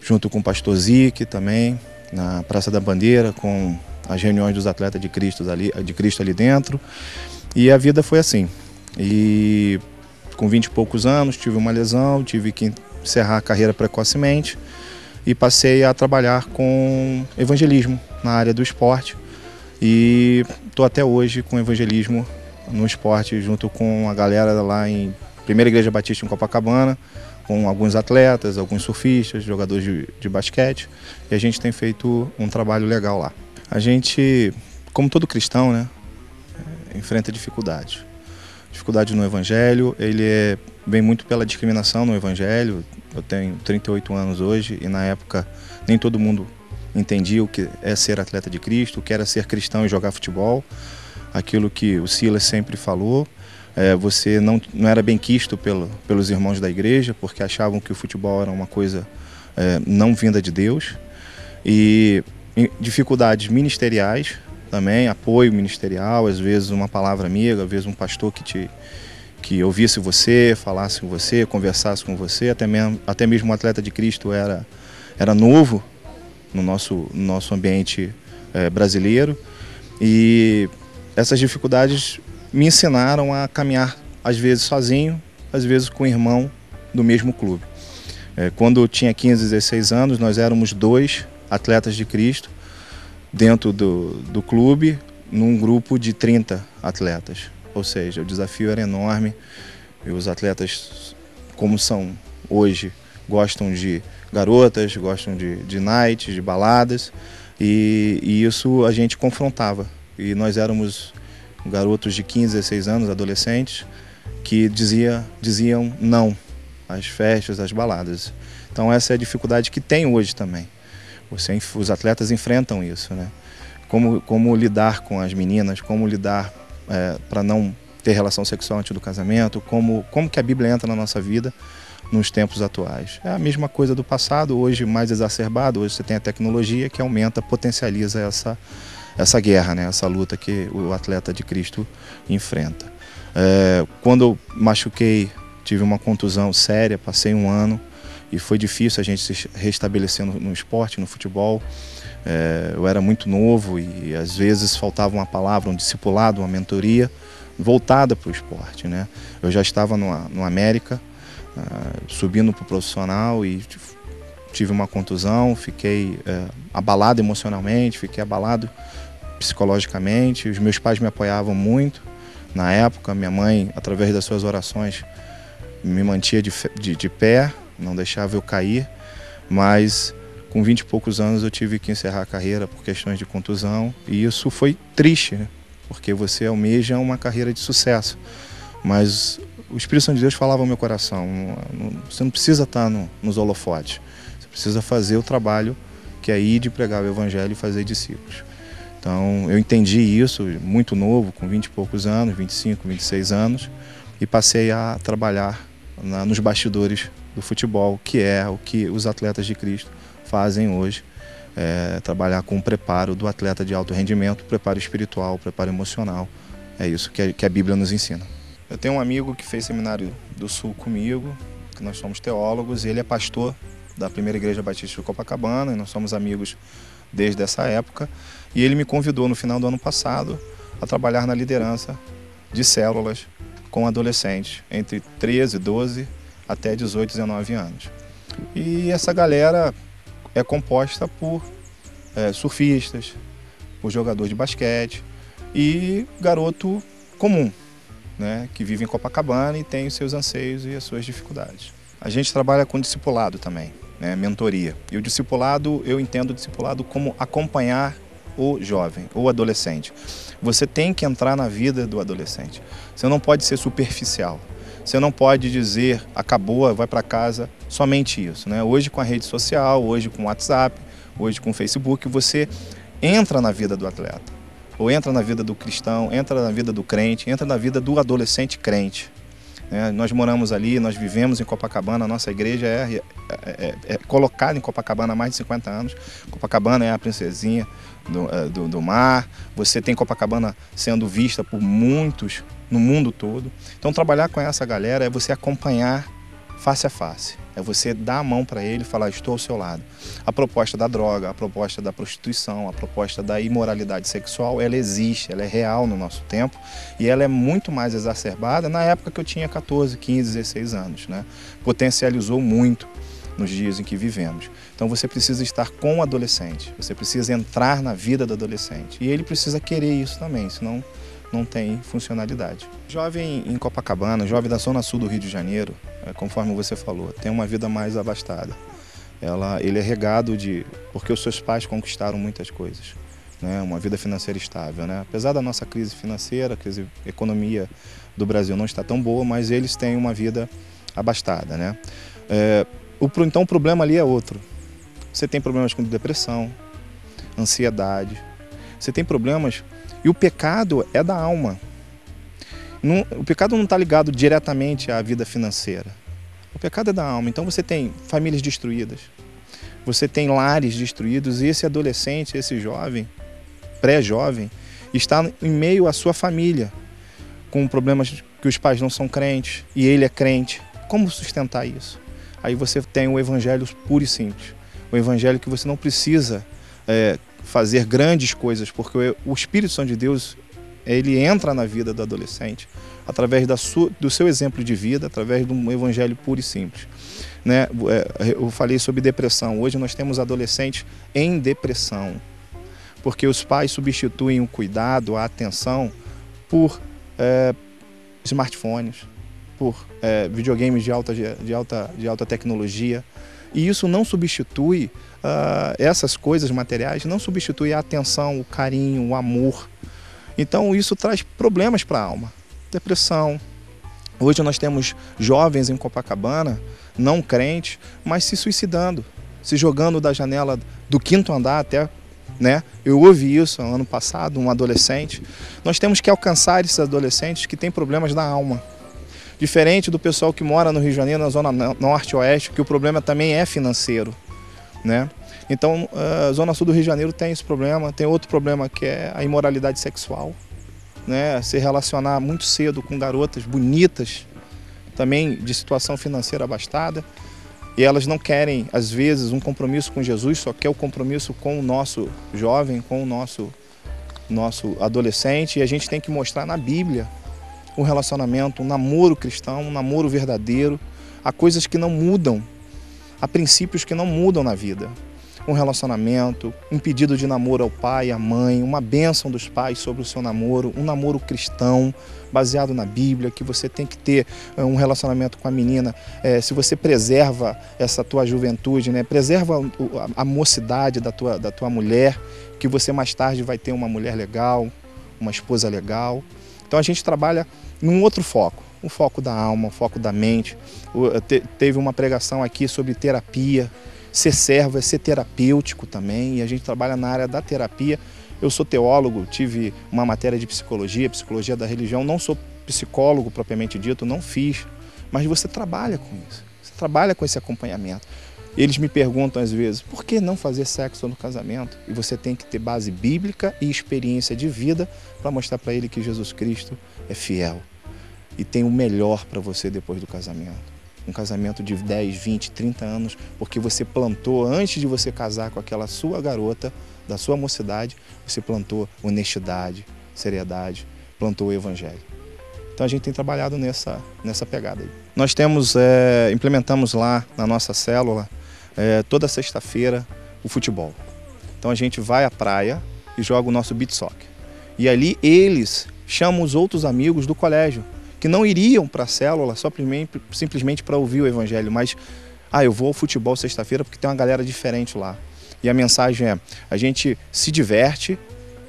junto com o pastor Zique também, na Praça da Bandeira, com as reuniões dos atletas de Cristo ali, de Cristo ali dentro. E a vida foi assim. E com 20 e poucos anos tive uma lesão, tive que encerrar a carreira precocemente e passei a trabalhar com evangelismo na área do esporte. E estou até hoje com evangelismo no esporte, junto com a galera lá em Primeira Igreja Batista em Copacabana, com alguns atletas, alguns surfistas, jogadores de, de basquete. E a gente tem feito um trabalho legal lá. A gente, como todo cristão, né, enfrenta dificuldades. Dificuldade no Evangelho, ele é, vem muito pela discriminação no Evangelho. Eu tenho 38 anos hoje e na época nem todo mundo entendia o que é ser atleta de Cristo, o que era ser cristão e jogar futebol. Aquilo que o Silas sempre falou. É, você não, não era bem quisto pelo, pelos irmãos da igreja, porque achavam que o futebol era uma coisa é, não vinda de Deus. E dificuldades ministeriais também, apoio ministerial, às vezes uma palavra amiga, às vezes um pastor que te que ouvisse você, falasse com você, conversasse com você, até mesmo, até mesmo um atleta de Cristo era, era novo no nosso, no nosso ambiente é, brasileiro. E essas dificuldades me ensinaram a caminhar, às vezes sozinho, às vezes com o irmão do mesmo clube. É, quando eu tinha 15, 16 anos, nós éramos dois atletas de Cristo dentro do, do clube, num grupo de 30 atletas. Ou seja, o desafio era enorme e os atletas, como são hoje, gostam de garotas, gostam de, de nights, de baladas e, e isso a gente confrontava. E nós éramos garotos de 15, 16 anos, adolescentes, que dizia, diziam não às festas, às baladas. Então essa é a dificuldade que tem hoje também. Você, os atletas enfrentam isso, né? Como, como lidar com as meninas, como lidar é, para não ter relação sexual antes do casamento, como, como que a Bíblia entra na nossa vida nos tempos atuais. É a mesma coisa do passado, hoje mais exacerbado, hoje você tem a tecnologia que aumenta, potencializa essa, essa guerra, né? essa luta que o atleta de Cristo enfrenta. É, quando eu machuquei, tive uma contusão séria, passei um ano, e foi difícil a gente se restabelecer no, no esporte, no futebol. É, eu era muito novo e às vezes faltava uma palavra, um discipulado, uma mentoria voltada para o esporte. Né? Eu já estava no, no América, uh, subindo para o profissional e tive uma contusão, fiquei uh, abalado emocionalmente, fiquei abalado psicologicamente. Os meus pais me apoiavam muito na época, minha mãe, através das suas orações, me mantinha de, de, de pé não deixava eu cair, mas com 20 e poucos anos eu tive que encerrar a carreira por questões de contusão e isso foi triste, né? porque você almeja uma carreira de sucesso, mas o Espírito Santo de Deus falava ao meu coração, você não precisa estar no, nos holofotes, você precisa fazer o trabalho que é ir de pregar o evangelho e fazer discípulos. Então eu entendi isso muito novo, com 20 e poucos anos, 25, 26 anos, e passei a trabalhar na, nos bastidores do futebol, que é o que os atletas de Cristo fazem hoje é, trabalhar com o preparo do atleta de alto rendimento, preparo espiritual, preparo emocional. É isso que a, que a Bíblia nos ensina. Eu tenho um amigo que fez seminário do Sul comigo, que nós somos teólogos, e ele é pastor da primeira igreja batista de Copacabana, e nós somos amigos desde essa época. E ele me convidou no final do ano passado a trabalhar na liderança de células com adolescentes entre 13, 12 até 18, 19 anos. E essa galera é composta por é, surfistas, por jogador de basquete e garoto comum, né, que vive em Copacabana e tem os seus anseios e as suas dificuldades. A gente trabalha com discipulado também, né, mentoria. E o discipulado, eu entendo o discipulado como acompanhar o jovem ou adolescente. Você tem que entrar na vida do adolescente. Você não pode ser superficial. Você não pode dizer acabou, vai para casa, somente isso. Né? Hoje com a rede social, hoje com o WhatsApp, hoje com o Facebook, você entra na vida do atleta, ou entra na vida do cristão, entra na vida do crente, entra na vida do adolescente crente. Né? Nós moramos ali, nós vivemos em Copacabana, a nossa igreja é, é, é, é colocada em Copacabana há mais de 50 anos. Copacabana é a princesinha do, é, do, do mar, você tem Copacabana sendo vista por muitos no mundo todo. Então trabalhar com essa galera é você acompanhar face a face. É você dar a mão para ele e falar: estou ao seu lado. A proposta da droga, a proposta da prostituição, a proposta da imoralidade sexual, ela existe, ela é real no nosso tempo e ela é muito mais exacerbada na época que eu tinha 14, 15, 16 anos. Né? Potencializou muito nos dias em que vivemos. Então você precisa estar com o adolescente, você precisa entrar na vida do adolescente e ele precisa querer isso também, senão não tem funcionalidade. Jovem em Copacabana, jovem da zona sul do Rio de Janeiro, é, conforme você falou, tem uma vida mais abastada. Ela, ele é regado de porque os seus pais conquistaram muitas coisas, né? Uma vida financeira estável, né? Apesar da nossa crise financeira, a crise economia do Brasil não está tão boa, mas eles têm uma vida abastada, né? É, o, então o problema ali é outro. Você tem problemas com depressão, ansiedade, você tem problemas e o pecado é da alma. Não, o pecado não está ligado diretamente à vida financeira. O pecado é da alma. Então você tem famílias destruídas, você tem lares destruídos e esse adolescente, esse jovem, pré-jovem, está em meio à sua família, com problemas que os pais não são crentes e ele é crente. Como sustentar isso? Aí você tem o evangelho puro e simples. O evangelho que você não precisa é, fazer grandes coisas, porque o Espírito Santo de Deus ele entra na vida do adolescente através da sua, do seu exemplo de vida, através de um evangelho puro e simples. Né? É, eu falei sobre depressão. Hoje nós temos adolescentes em depressão, porque os pais substituem o cuidado, a atenção por é, smartphones, por é, videogames de alta, de, alta, de alta tecnologia. E isso não substitui uh, essas coisas materiais, não substitui a atenção, o carinho, o amor. Então isso traz problemas para a alma. Depressão. Hoje nós temos jovens em Copacabana, não crentes, mas se suicidando, se jogando da janela do quinto andar até né? Eu ouvi isso ano passado, um adolescente. Nós temos que alcançar esses adolescentes que têm problemas da alma. Diferente do pessoal que mora no Rio de Janeiro, na zona norte e oeste, que o problema também é financeiro, né? Então, a zona sul do Rio de Janeiro tem esse problema, tem outro problema que é a imoralidade sexual, né? Se relacionar muito cedo com garotas bonitas, também de situação financeira abastada, e elas não querem, às vezes, um compromisso com Jesus, só quer o compromisso com o nosso jovem, com o nosso, nosso adolescente, e a gente tem que mostrar na Bíblia um relacionamento, um namoro cristão, um namoro verdadeiro. Há coisas que não mudam, há princípios que não mudam na vida. Um relacionamento, um pedido de namoro ao pai, à mãe, uma bênção dos pais sobre o seu namoro, um namoro cristão, baseado na Bíblia, que você tem que ter eh, um relacionamento com a menina. É, se você preserva essa tua juventude, né? preserva a, mocidade da tua, da tua mulher, que você mais tarde vai ter uma mulher legal, uma esposa legal. Então a gente trabalha num outro foco, o foco da alma, o foco da mente. Teve uma pregação aqui sobre terapia. Ser servo é ser terapêutico também, e a gente trabalha na área da terapia. Eu sou teólogo, tive uma matéria de psicologia, psicologia da religião, não sou psicólogo propriamente dito, não fiz, mas você trabalha com isso. Você trabalha com esse acompanhamento. Eles me perguntam às vezes, por que não fazer sexo no casamento? E você tem que ter base bíblica e experiência de vida para mostrar para ele que Jesus Cristo é fiel e tem o melhor para você depois do casamento. Um casamento de 10, 20, 30 anos, porque você plantou antes de você casar com aquela sua garota da sua mocidade, você plantou honestidade, seriedade, plantou o evangelho. Então a gente tem trabalhado nessa, nessa pegada aí. Nós temos, é, implementamos lá na nossa célula, é, toda sexta-feira, o futebol. Então a gente vai à praia e joga o nosso beat soccer. E ali eles chamam os outros amigos do colégio, que não iriam para a célula só simplesmente para ouvir o evangelho, mas, ah, eu vou ao futebol sexta-feira porque tem uma galera diferente lá. E a mensagem é: a gente se diverte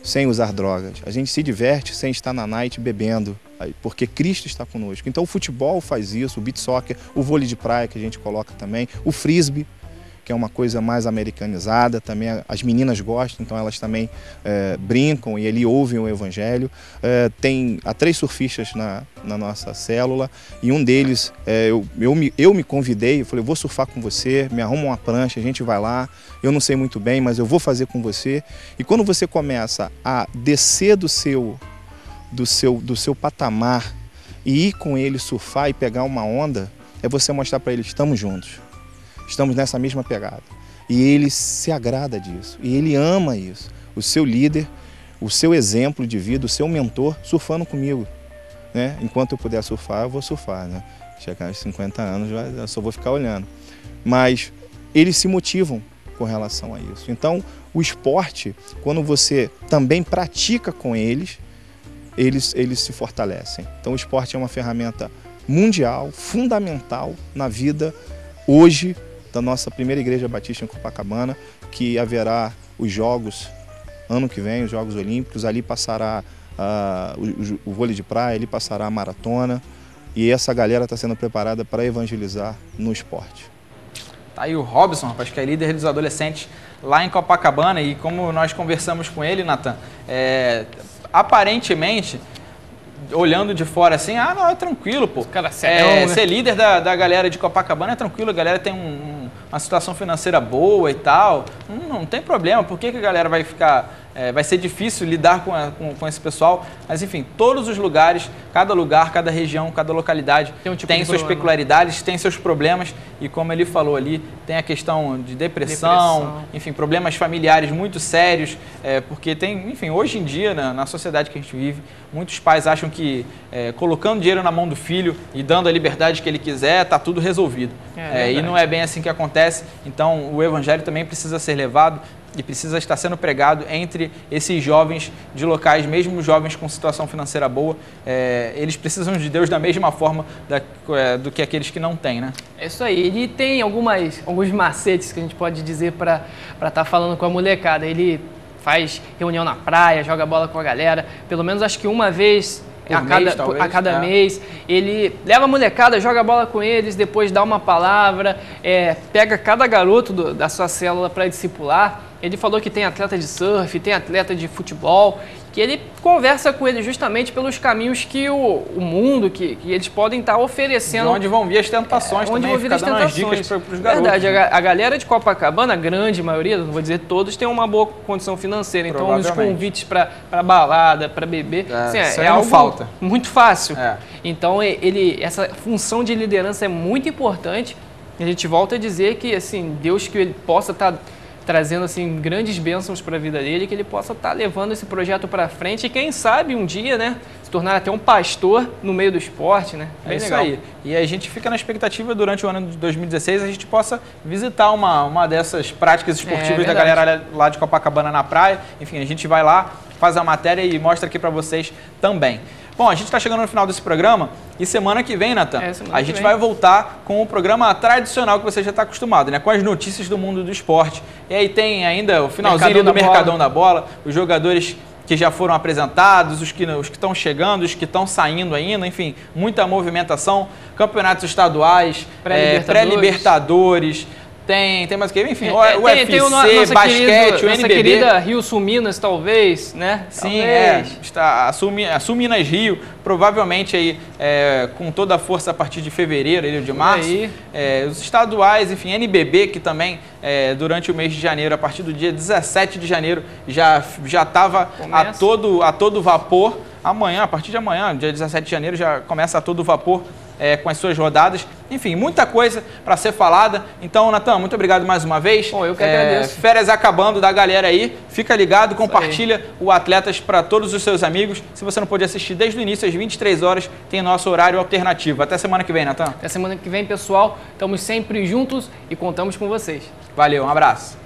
sem usar drogas, a gente se diverte sem estar na night bebendo, porque Cristo está conosco. Então o futebol faz isso, o beat soccer, o vôlei de praia que a gente coloca também, o frisbee que é uma coisa mais americanizada, também as meninas gostam, então elas também é, brincam e ali ouvem o evangelho. É, tem há três surfistas na, na nossa célula e um deles, é, eu, eu, me, eu me convidei, eu falei, vou surfar com você, me arruma uma prancha, a gente vai lá, eu não sei muito bem, mas eu vou fazer com você. E quando você começa a descer do seu, do seu, do seu patamar e ir com ele surfar e pegar uma onda, é você mostrar para ele, estamos juntos estamos nessa mesma pegada. E ele se agrada disso, e ele ama isso. O seu líder, o seu exemplo de vida, o seu mentor surfando comigo. Né? Enquanto eu puder surfar, eu vou surfar. Né? Chegar aos 50 anos, eu só vou ficar olhando. Mas eles se motivam com relação a isso. Então, o esporte, quando você também pratica com eles, eles, eles se fortalecem. Então, o esporte é uma ferramenta mundial, fundamental na vida hoje da nossa primeira igreja batista em Copacabana, que haverá os jogos ano que vem, os Jogos Olímpicos, ali passará uh, o, o, vôlei de praia, ali passará a maratona e essa galera está sendo preparada para evangelizar no esporte. Tá aí o Robson, rapaz, que é líder dos adolescentes lá em Copacabana e como nós conversamos com ele, Natan, é, aparentemente olhando de fora assim, ah, não, é tranquilo, pô. Cara, sério, é, né? Ser líder da, da galera de Copacabana é tranquilo, a galera tem um, uma situação financeira boa e tal. Não, tem problema, por que, que a galera vai ficar é, vai ser difícil lidar com, a, com, com, esse pessoal, mas enfim, todos os lugares, cada lugar, cada região, cada localidade tem, um tipo tem suas problema. peculiaridades, tem seus problemas e como ele falou ali, tem a questão de depressão, depressão. enfim, problemas familiares muito sérios, é, porque tem, enfim, hoje em dia, na, na, sociedade que a gente vive, muitos pais acham que é, colocando dinheiro na mão do filho e dando a liberdade que ele quiser, está tudo resolvido. É, é e não é bem assim que acontece, então o evangelho também precisa ser levado e precisa estar sendo pregado entre esses jovens de locais, mesmo jovens com situação financeira boa, é, eles precisam de Deus da mesma forma da, é, do que aqueles que não têm, né? É isso aí. Ele tem algumas, alguns macetes que a gente pode dizer para estar tá falando com a molecada. Ele faz reunião na praia, joga bola com a galera, pelo menos acho que uma vez a cada, mês, talvez, a cada é. mês. Ele leva a molecada, joga bola com eles, depois dá uma palavra, é, pega cada garoto do, da sua célula para discipular ele falou que tem atleta de surf, tem atleta de futebol, que ele conversa com ele justamente pelos caminhos que o, o mundo, que, que, eles podem estar oferecendo. De onde vão vir as tentações é, onde também, vão vir as tentações. dicas para os garotos. Verdade, a, a, galera de Copacabana, a grande maioria, não vou dizer todos, tem uma boa condição financeira. Então, os convites para balada, para beber, é, assim, é, é algo falta. muito fácil. É. Então, ele, essa função de liderança é muito importante. A gente volta a dizer que, assim, Deus que ele possa estar... Tá trazendo assim grandes bênçãos para a vida dele, que ele possa estar tá levando esse projeto para frente e quem sabe um dia, né, se tornar até um pastor no meio do esporte, né? Bem é isso legal. aí. E a gente fica na expectativa durante o ano de 2016 a gente possa visitar uma, uma dessas práticas esportivas é, da galera lá de Copacabana na praia. Enfim, a gente vai lá, faz a matéria e mostra aqui para vocês também. Bom, a gente está chegando no final desse programa e semana que vem, Natan, é, a gente vem. vai voltar com o programa tradicional que você já está acostumado, né? Com as notícias do mundo do esporte. E aí tem ainda o finalzinho Mercadão do da Mercadão bola. da Bola, os jogadores que já foram apresentados, os que os estão chegando, os que estão saindo ainda, enfim, muita movimentação, campeonatos estaduais, pré-libertadores. É, pré Tem, tem mais o que? Enfim, É, o tem, UFC, tem o no- nossa basquete, querida, o nossa NBB. querida Rio Sul Minas, talvez, né? Sim, é. Talvez. Está, a, Sul, Mi- a Sul Minas Rio, provavelmente aí é, com toda a força a partir de fevereiro, ele de março. É, os estaduais, enfim, NBB, que também é, durante o mês de janeiro, a partir do dia 17 de janeiro, já já estava a todo, a todo vapor. Amanhã, a partir de amanhã, dia 17 de janeiro, já começa a todo vapor. É, com as suas rodadas, enfim, muita coisa para ser falada. Então, Natan, muito obrigado mais uma vez. Bom, eu que É, agradeço. Férias acabando da galera aí. Fica ligado, compartilha o Atletas para todos os seus amigos. Se você não pôde assistir desde o início, às 23 horas, tem nosso horário alternativo. Até semana que vem, Natan. Até semana que vem, pessoal. Estamos sempre juntos e contamos com vocês. Valeu, um abraço.